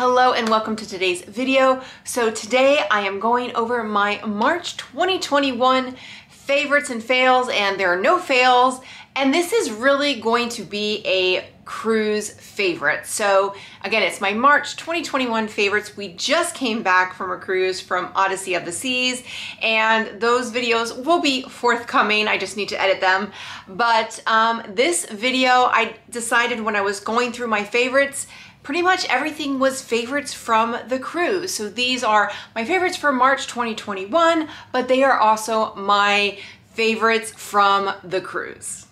Hello and welcome to today's video. So today I am going over my March 2021 favorites and fails and there are no fails and this is really going to be a cruise favorite. So again, it's my March 2021 favorites. We just came back from a cruise from Odyssey of the Seas and those videos will be forthcoming. I just need to edit them. But um, this video, I decided when I was going through my favorites pretty much everything was favorites from the cruise. So these are my favorites for March 2021, but they are also my favorites from the cruise.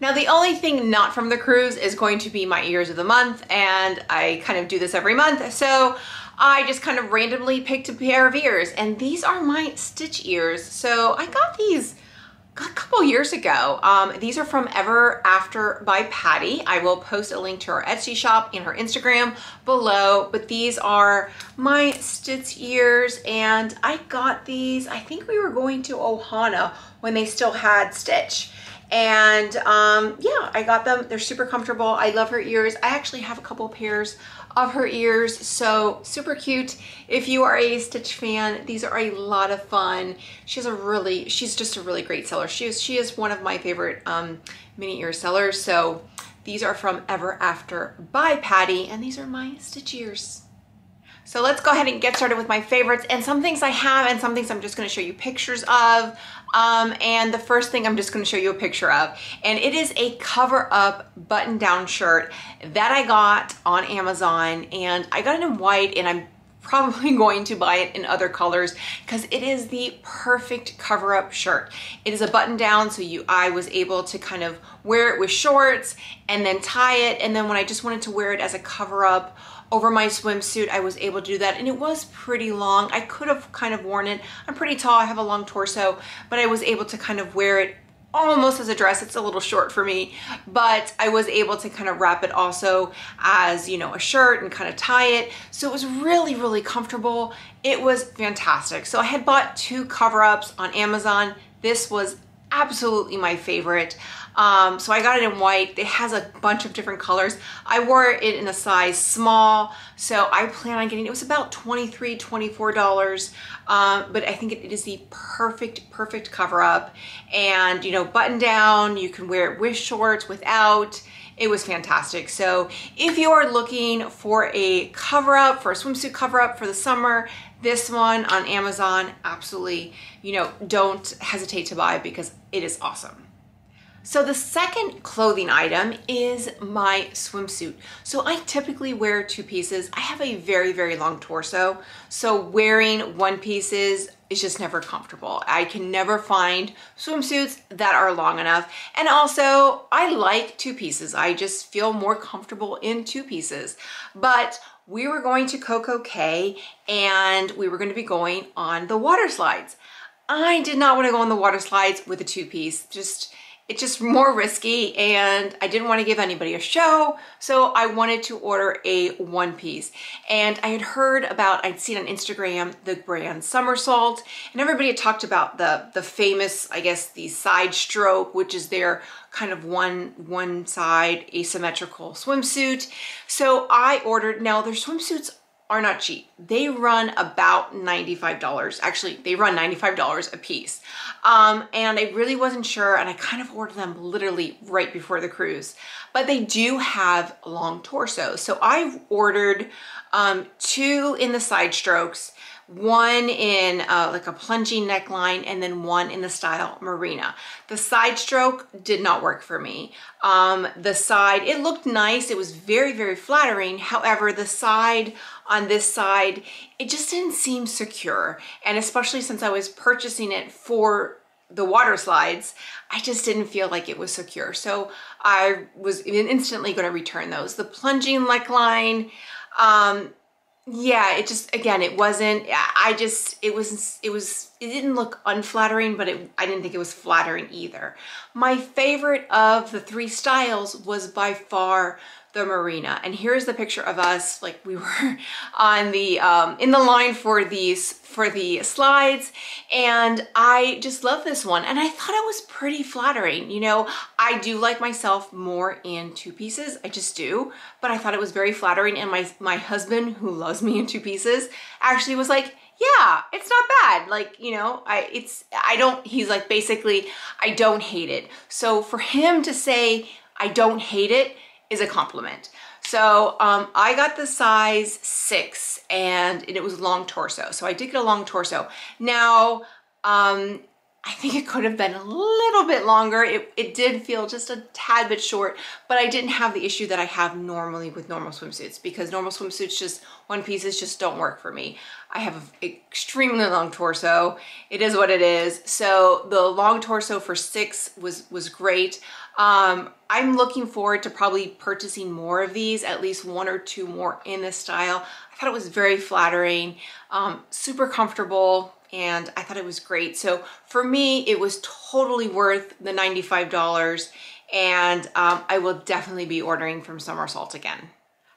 Now the only thing not from the cruise is going to be my ears of the month and I kind of do this every month. So I just kind of randomly picked a pair of ears and these are my Stitch ears. So I got these a couple years ago. Um, these are from Ever After by Patti. I will post a link to her Etsy shop and her Instagram below, but these are my Stitch ears and I got these, I think we were going to Ohana when they still had Stitch. And um, yeah, I got them. They're super comfortable. I love her ears. I actually have a couple pairs of her ears, so super cute. If you are a Stitch fan, these are a lot of fun. She has a really, she's just a really great seller. She is, she is one of my favorite um, mini ear sellers. So these are from Ever After by Patti, and these are my Stitch ears. So let's go ahead and get started with my favorites and some things I have and some things I'm just gonna show you pictures of. Um, and the first thing I'm just gonna show you a picture of. And it is a cover up button down shirt that I got on Amazon and I got it in white and I'm probably going to buy it in other colors because it is the perfect cover up shirt. It is a button down so you I was able to kind of wear it with shorts and then tie it and then when I just wanted to wear it as a cover up over my swimsuit. I was able to do that and it was pretty long. I could have kind of worn it. I'm pretty tall, I have a long torso, but I was able to kind of wear it almost as a dress. It's a little short for me, but I was able to kind of wrap it also as, you know, a shirt and kind of tie it. So it was really, really comfortable. It was fantastic. So I had bought two cover-ups on Amazon. This was absolutely my favorite. Um, so I got it in white. It has a bunch of different colors. I wore it in a size small, so I plan on getting it. It was about $23, $24, um, but I think it, it is the perfect, perfect cover up. And, you know, button down, you can wear it with shorts, without. It was fantastic. So if you are looking for a cover up, for a swimsuit cover up for the summer, this one on Amazon, absolutely, you know, don't hesitate to buy because it is awesome. So the second clothing item is my swimsuit. So I typically wear two pieces. I have a very, very long torso. So wearing one pieces is just never comfortable. I can never find swimsuits that are long enough. And also I like two pieces. I just feel more comfortable in two pieces. But we were going to Coco Cay and we were going to be going on the water slides. I did not want to go on the water slides with a two piece. Just it's just more risky and I didn't want to give anybody a show. So I wanted to order a one piece. And I had heard about, I'd seen on Instagram, the brand Summersalt and everybody had talked about the, the famous, I guess, the side stroke, which is their kind of one, one side asymmetrical swimsuit. So I ordered, now their swimsuits are not cheap. They run about $95. Actually, they run $95 a piece. Um, and I really wasn't sure and I kind of ordered them literally right before the cruise. But they do have long torsos. So I ordered um, two in the side strokes one in uh, like a plunging neckline and then one in the style Marina. The side stroke did not work for me. Um, the side, it looked nice. It was very, very flattering. However, the side on this side, it just didn't seem secure. And especially since I was purchasing it for the water slides, I just didn't feel like it was secure. So I was instantly gonna return those. The plunging neckline, um, yeah, it just, again, it wasn't, I just, it was, it was, it didn't look unflattering, but it, I didn't think it was flattering either. My favorite of the three styles was by far the marina. And here's the picture of us, like we were on the, um, in the line for these, for the slides. And I just love this one. And I thought it was pretty flattering. You know, I do like myself more in two pieces. I just do. But I thought it was very flattering. And my, my husband, who loves me in two pieces, actually was like, yeah, it's not bad. Like, you know, I, it's, I don't, he's like, basically, I don't hate it. So for him to say, I don't hate it, is a compliment. So um, I got the size six and it was long torso. So I did get a long torso. Now, um, I think it could have been a little bit longer. It, it did feel just a tad bit short, but I didn't have the issue that I have normally with normal swimsuits because normal swimsuits just, one pieces just don't work for me. I have an extremely long torso. It is what it is. So the long torso for six was, was great. Um, I'm looking forward to probably purchasing more of these, at least one or two more in this style. I thought it was very flattering, um, super comfortable, and I thought it was great. So for me, it was totally worth the $95 and um, I will definitely be ordering from Summersalt again.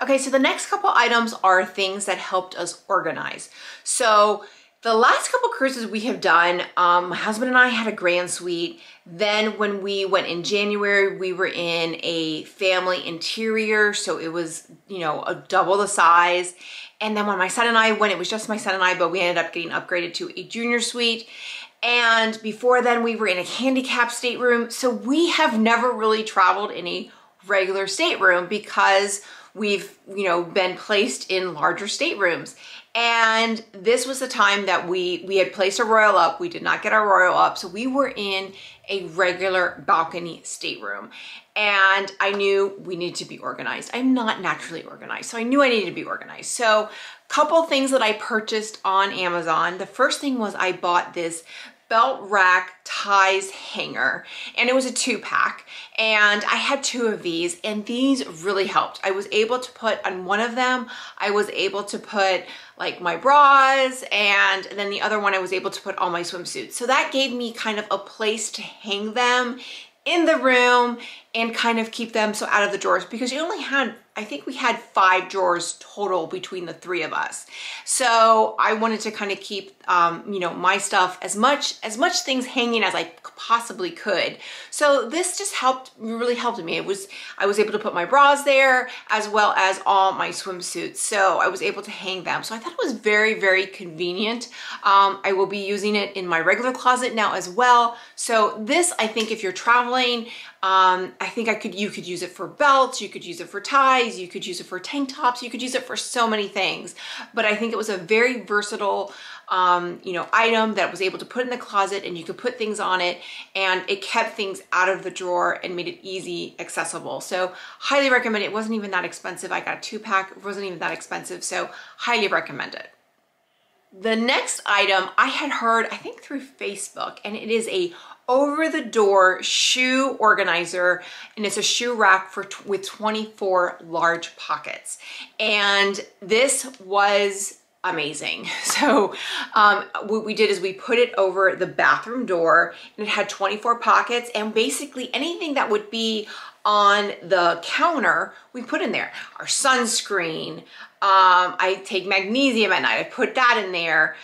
Okay, so the next couple items are things that helped us organize. So the last couple cruises we have done, um, my husband and I had a grand suite. Then when we went in January, we were in a family interior. So it was, you know, a double the size. And then when my son and I went, it was just my son and I, but we ended up getting upgraded to a junior suite. And before then we were in a handicap stateroom. So we have never really traveled in a regular stateroom because we've, you know, been placed in larger staterooms. And this was the time that we, we had placed a Royal up. We did not get our Royal up. So we were in a regular balcony stateroom. And I knew we needed to be organized. I'm not naturally organized. So I knew I needed to be organized. So a couple things that I purchased on Amazon. The first thing was I bought this belt rack ties hanger and it was a two pack and I had two of these and these really helped. I was able to put on one of them, I was able to put like my bras and then the other one I was able to put all my swimsuits. So that gave me kind of a place to hang them in the room and kind of keep them so out of the drawers because you only had I think we had five drawers total between the three of us. So I wanted to kind of keep, um, you know, my stuff as much, as much things hanging as I possibly could. So this just helped, really helped me. It was, I was able to put my bras there as well as all my swimsuits. So I was able to hang them. So I thought it was very, very convenient. Um, I will be using it in my regular closet now as well. So this, I think if you're traveling, um, I think I could, you could use it for belts, you could use it for ties, you could use it for tank tops, you could use it for so many things. But I think it was a very versatile, um, you know, item that was able to put in the closet and you could put things on it and it kept things out of the drawer and made it easy accessible. So highly recommend it. It wasn't even that expensive. I got a two pack, it wasn't even that expensive. So highly recommend it. The next item I had heard, I think through Facebook, and it is a over the door shoe organizer and it's a shoe rack for with 24 large pockets. And this was amazing. So um, what we did is we put it over the bathroom door and it had 24 pockets and basically anything that would be on the counter we put in there. Our sunscreen um, I take magnesium at night I put that in there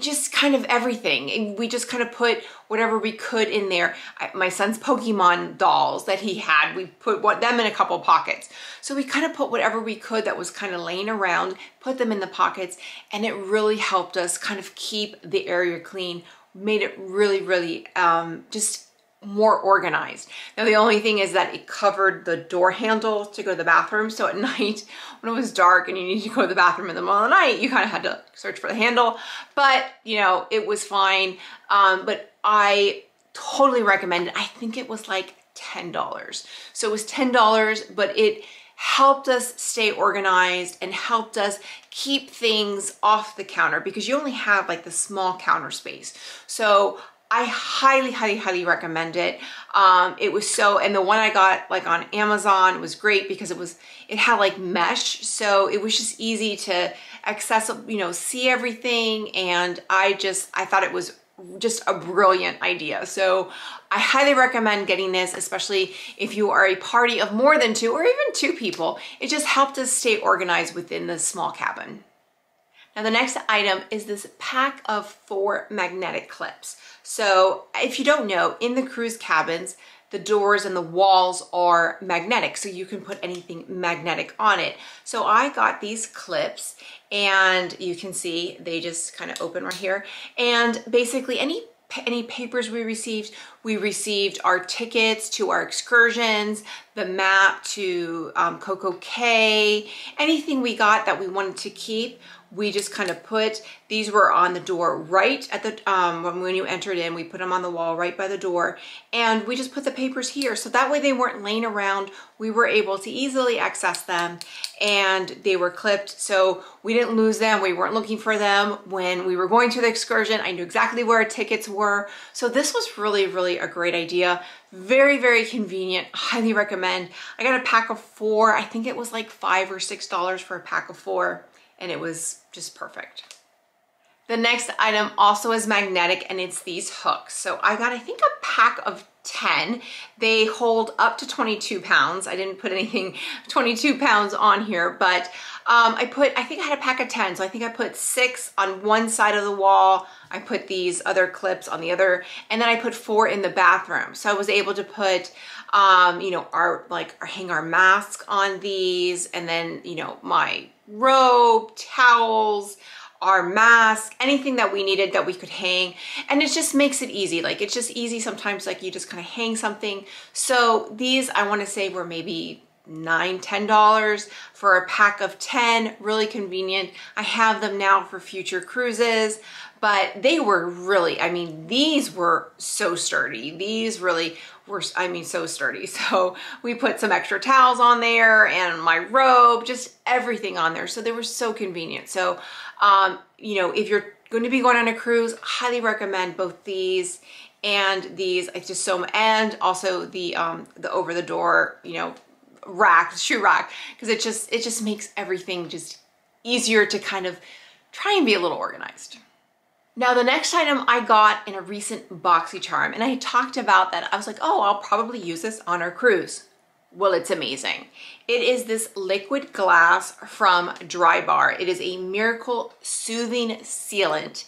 just kind of everything. We just kind of put whatever we could in there. I, my son's Pokemon dolls that he had, we put what, them in a couple pockets. So we kind of put whatever we could that was kind of laying around, put them in the pockets, and it really helped us kind of keep the area clean, made it really, really um, just more organized. Now the only thing is that it covered the door handle to go to the bathroom. So at night when it was dark and you need to go to the bathroom in the middle of the night, you kind of had to search for the handle. But you know, it was fine. Um, but I totally recommend it. I think it was like $10. So it was $10, but it helped us stay organized and helped us keep things off the counter because you only have like the small counter space. So I highly, highly, highly recommend it. Um, it was so, and the one I got like on Amazon was great because it was, it had like mesh. So it was just easy to access, you know, see everything. And I just, I thought it was just a brilliant idea. So I highly recommend getting this, especially if you are a party of more than two or even two people. It just helped us stay organized within the small cabin. Now the next item is this pack of four magnetic clips. So if you don't know, in the cruise cabins, the doors and the walls are magnetic, so you can put anything magnetic on it. So I got these clips and you can see they just kind of open right here. And basically any any papers we received. We received our tickets to our excursions, the map to um, Coco Cay, anything we got that we wanted to keep, we just kind of put, these were on the door right at the, um, when, you entered in, we put them on the wall right by the door and we just put the papers here. So that way they weren't laying around. We were able to easily access them and they were clipped. So we didn't lose them. We weren't looking for them. When we were going to the excursion, I knew exactly where our tickets were. So this was really, really a great idea. Very, very convenient. Highly recommend. I got a pack of four. I think it was like five or six dollars for a pack of four and it was just perfect. The next item also is magnetic and it's these hooks. So I got, I think a pack of 10. They hold up to 22 pounds. I didn't put anything 22 pounds on here, but um, I put, I think I had a pack of 10. So I think I put six on one side of the wall. I put these other clips on the other, and then I put four in the bathroom. So I was able to put, um, you know, our, like, our, hang our mask on these, and then, you know, my robe, towels, our mask, anything that we needed that we could hang. And it just makes it easy. Like it's just easy sometimes like you just kind of hang something. So these I want to say were maybe nine, ten dollars for a pack of 10, really convenient. I have them now for future cruises, but they were really, I mean, these were so sturdy. These really were, I mean, so sturdy. So we put some extra towels on there and my robe, just everything on there. So they were so convenient. So, um, you know, if you're going to be going on a cruise, highly recommend both these and these. It's just so, and also the, um, the over the door, you know, rack, shoe rack, because it just, it just makes everything just easier to kind of try and be a little organized. Now the next item I got in a recent BoxyCharm and I talked about that. I was like, oh, I'll probably use this on our cruise. Well, it's amazing. It is this liquid glass from Drybar. It is a miracle smoothing sealant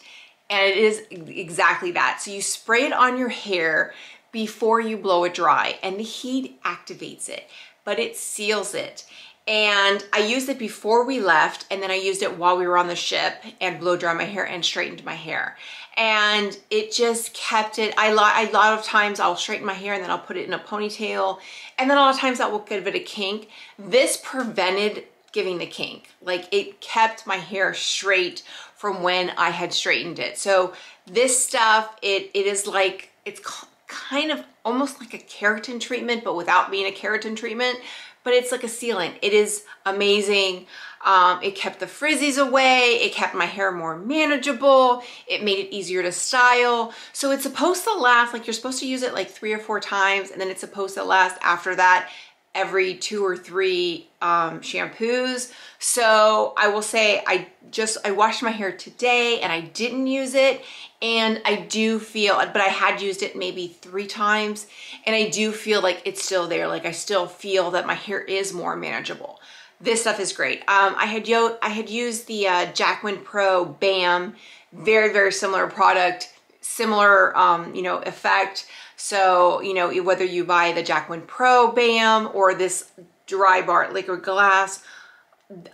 and it is exactly that. So you spray it on your hair before you blow it dry and the heat activates it, but it seals it and I used it before we left and then I used it while we were on the ship and blow dry my hair and straightened my hair and it just kept it I, a lot of times I'll straighten my hair and then I'll put it in a ponytail and then a lot of times that will give it a kink this prevented giving the kink like it kept my hair straight from when I had straightened it so this stuff it it is like it's kind of almost like a keratin treatment but without being a keratin treatment but it's like a sealant. It is amazing. Um, it kept the frizzies away. It kept my hair more manageable. It made it easier to style. So it's supposed to last, like you're supposed to use it like three or four times and then it's supposed to last after that every two or three um, shampoos. So I will say I just, I washed my hair today and I didn't use it. And I do feel, but I had used it maybe three times and I do feel like it's still there. Like I still feel that my hair is more manageable. This stuff is great. Um, I had yo I had used the uh, Pro BAM, very, very similar product, similar, um, you know, effect. So, you know, whether you buy the Jacquemin Pro BAM or this Drybar liquid glass,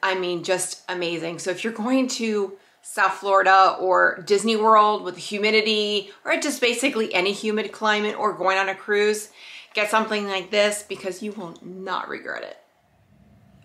I mean, just amazing. So if you're going to South Florida or Disney World with humidity or just basically any humid climate or going on a cruise, get something like this because you will not regret it.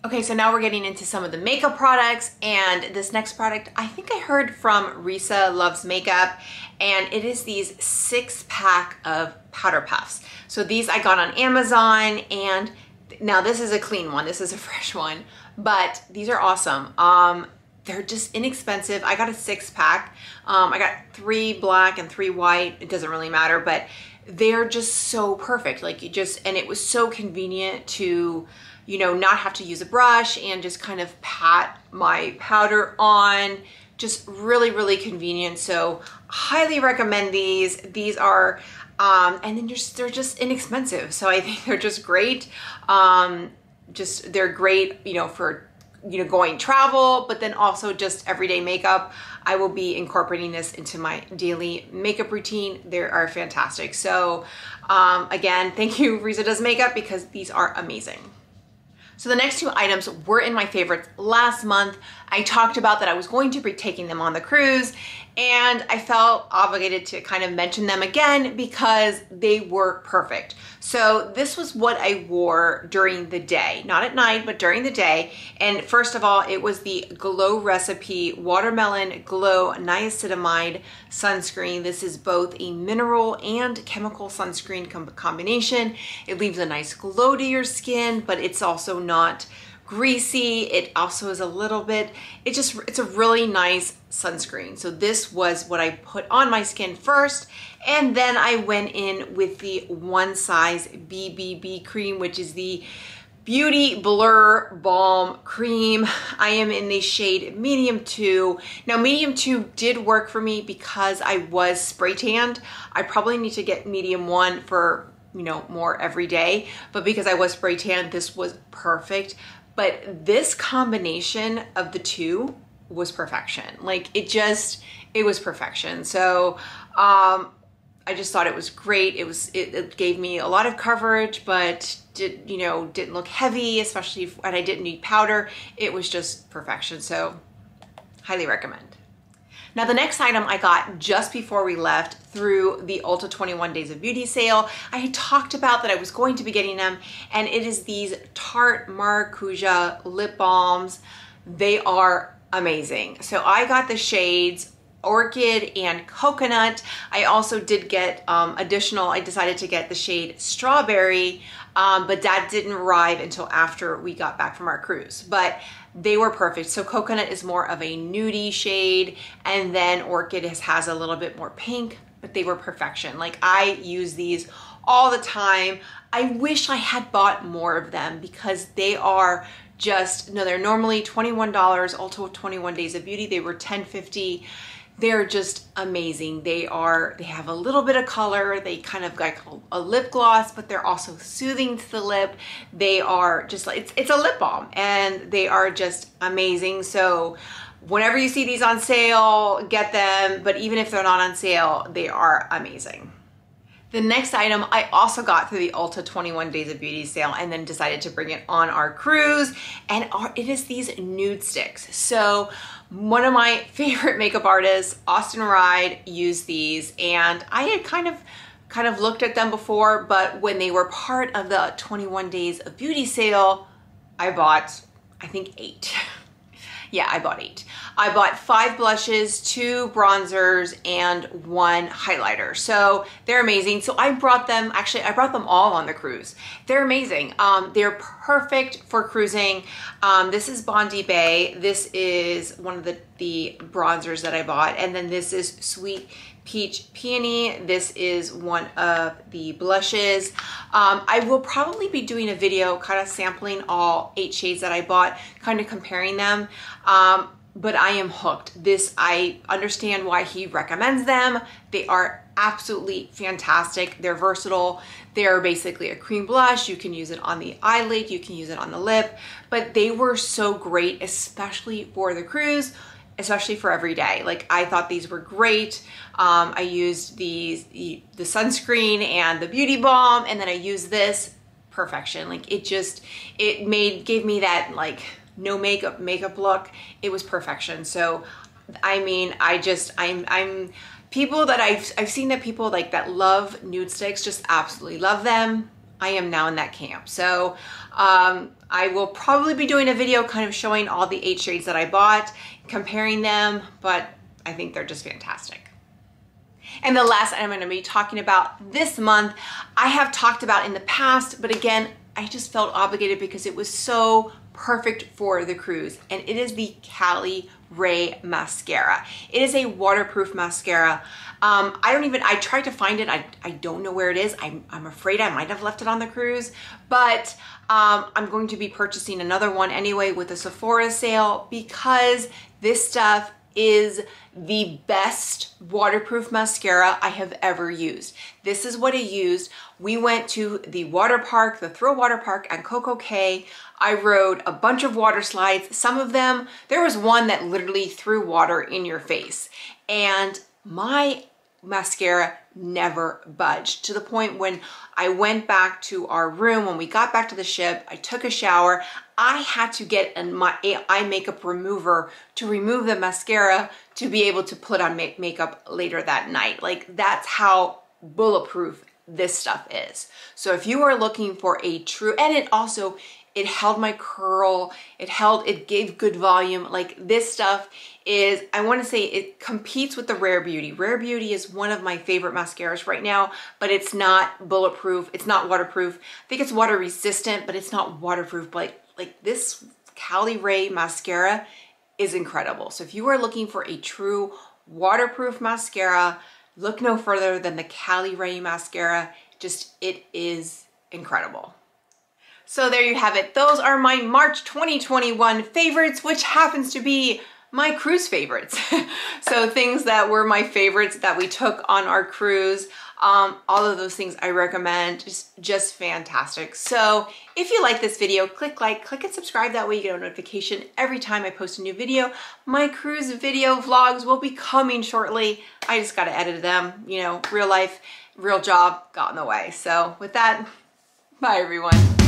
Okay, so now we're getting into some of the makeup products and this next product, I think I heard from Risa Loves Makeup and it is these six pack of powder puffs. So these I got on Amazon and now this is a clean one, this is a fresh one, but these are awesome. Um, they're just inexpensive. I got a six pack. Um, I got three black and three white. It doesn't really matter, but they're just so perfect. Like you just, and it was so convenient to, you know, not have to use a brush and just kind of pat my powder on just really, really convenient. So highly recommend these. These are, um, and then just, they're just inexpensive. So I think they're just great. Um, just, they're great, you know, for you know, going travel, but then also just everyday makeup. I will be incorporating this into my daily makeup routine. They are fantastic. So um, again, thank you Risa Does Makeup because these are amazing. So the next two items were in my favorites last month. I talked about that I was going to be taking them on the cruise and I felt obligated to kind of mention them again because they were perfect. So this was what I wore during the day, not at night, but during the day. And first of all, it was the Glow Recipe Watermelon Glow Niacinamide Sunscreen. This is both a mineral and chemical sunscreen com combination. It leaves a nice glow to your skin, but it's also not greasy. It also is a little bit, it just, it's a really nice sunscreen. So this was what I put on my skin first. And then I went in with the One Size BBB cream, which is the Beauty Blur Balm Cream. I am in the shade medium two. Now medium two did work for me because I was spray tanned. I probably need to get medium one for you know, more every day. But because I was spray tanned, this was perfect. But this combination of the two was perfection. Like it just, it was perfection. So um, I just thought it was great. It was, it, it, gave me a lot of coverage, but did, you know, didn't look heavy, especially when I didn't need powder. It was just perfection. So highly recommend. Now the next item I got just before we left through the Ulta 21 Days of Beauty sale. I had talked about that I was going to be getting them and it is these Tarte Maracuja lip balms. They are amazing. So I got the shades orchid and coconut. I also did get um, additional, I decided to get the shade strawberry, um, but that didn't arrive until after we got back from our cruise. But they were perfect. So coconut is more of a nudie shade and then orchid has, has a little bit more pink, but they were perfection. Like I use these all the time. I wish I had bought more of them because they are just, no, they're normally $21, Ulta 21 Days of Beauty. They were $10.50 they're just amazing. They are, they have a little bit of color. They kind of like a lip gloss, but they're also soothing to the lip. They are just like, it's, it's a lip balm and they are just amazing. So whenever you see these on sale, get them. But even if they're not on sale, they are amazing. The next item I also got through the Ulta 21 Days of Beauty sale and then decided to bring it on our cruise and it is these Nude Stix. So one of my favorite makeup artists, Austin Ride, used these and I had kind of kind of looked at them before, but when they were part of the 21 Days of Beauty sale, I bought, I think eight. yeah, I bought eight. I bought five blushes, two bronzers, and one highlighter. So they're amazing. So I brought them, actually I brought them all on the cruise. They're amazing. Um, they're perfect for cruising. Um, this is Bondi Bay. This is one of the, the bronzers that I bought. And then this is Sweet Peach Peony. This is one of the blushes. Um, I will probably be doing a video kind of sampling all eight shades that I bought, kind of comparing them. Um, but I am hooked. This, I understand why he recommends them. They are absolutely fantastic. They're versatile. They're basically a cream blush. You can use it on the eyelid, you can use it on the lip, but they were so great, especially for the cruise, especially for every day. Like I thought these were great. Um, I used these, the, the sunscreen and the beauty balm, and then I used this perfection. Like it just, it made, gave me that like, no makeup makeup look. It was perfection. So I mean, I just I'm I'm people that I've I've seen that people like that love Nude Stix just absolutely love them. I am now in that camp. So um, I will probably be doing a video kind of showing all the eight shades that I bought, comparing them, but I think they're just fantastic. And the last item I'm gonna be talking about this month, I have talked about in the past, but again, I just felt obligated because it was so perfect for the cruise and it is the Cali Ray mascara. It is a waterproof mascara. Um, I don't even, I tried to find it. I, I don't know where it is. I'm, I'm afraid I might have left it on the cruise, but um, I'm going to be purchasing another one anyway with a Sephora sale because this stuff is the best waterproof mascara I have ever used. This is what I used. We went to the water park, the Thrill Water Park and Coco Cay. I rode a bunch of water slides. Some of them, there was one that literally threw water in your face. And my mascara never budged to the point when I went back to our room, when we got back to the ship, I took a shower, I had to get an, my eye makeup remover to remove the mascara to be able to put on make makeup later that night. Like that's how bulletproof this stuff is. So if you are looking for a true, and it also, it held my curl, it held, it gave good volume. Like this stuff is, I wanna say it competes with the Rare Beauty. Rare Beauty is one of my favorite mascaras right now, but it's not bulletproof, it's not waterproof. I think it's water resistant, but it's not waterproof. But like, like this Caliray mascara is incredible. So if you are looking for a true waterproof mascara, look no further than the Caliray mascara. Just, it is incredible. So there you have it. Those are my March 2021 favorites, which happens to be my cruise favorites. so things that were my favorites that we took on our cruise. Um, all of those things I recommend, just, just fantastic. So if you like this video, click like, click and subscribe. That way you get a notification every time I post a new video. My cruise video vlogs will be coming shortly. I just got to edit them, you know, real life, real job got in the way. So with that, bye everyone.